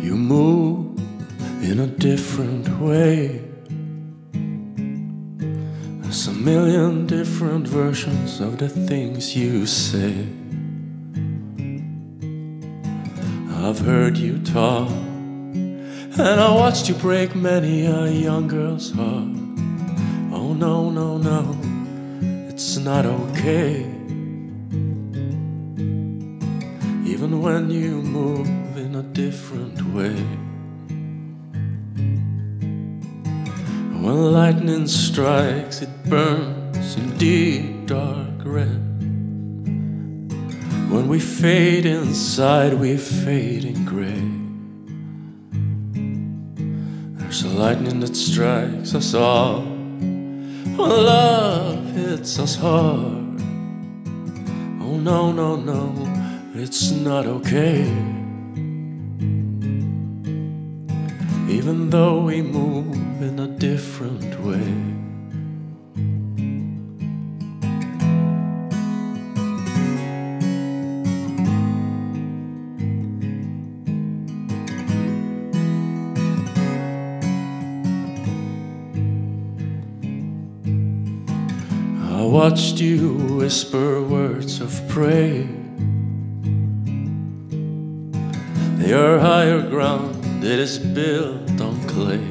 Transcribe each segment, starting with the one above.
You move in a different way. There's a million different versions of the things you say. I've heard you talk, and I watched you break many a young girl's heart. Oh, no, no, no, it's not okay. Even when you move in a different way. When lightning strikes, it burns in deep dark red. When we fade inside, we fade in gray. There's a lightning that strikes us all. When love hits us hard. Oh, no, no, no, it's not okay. Even though we move in a different way. I watched you whisper words of praise. Your higher ground, it is built on clay.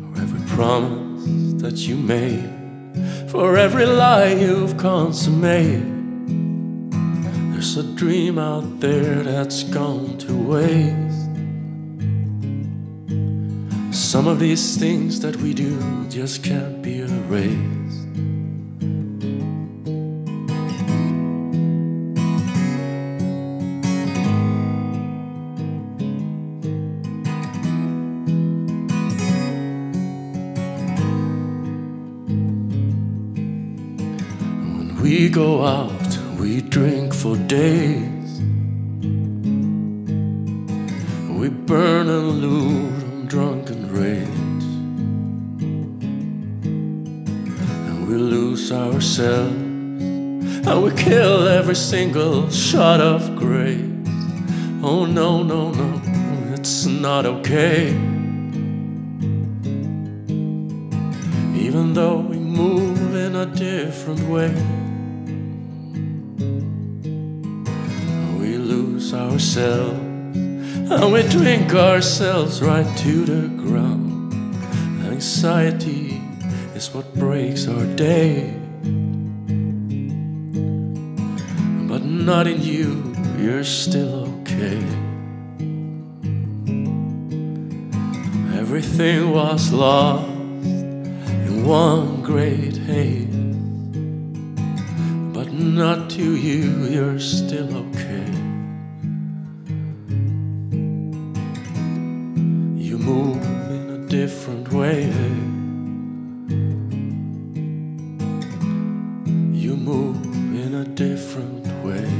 For every promise that you made, for every lie you've consummated, there's a dream out there that's gone to waste. Some of these things that we do just can't be erased. We go out, we drink for days. We burn and loot on drunken rage. And we lose ourselves. And we kill every single shot of grace. Oh no, no, no, it's not okay. Even though we move in a different way. We lose ourselves and we drink ourselves right to the ground. Anxiety is what breaks our day. But not in you, you're still okay. Everything was lost one great hate. But not to you, you're still okay. You move in a different way. You move in a different way.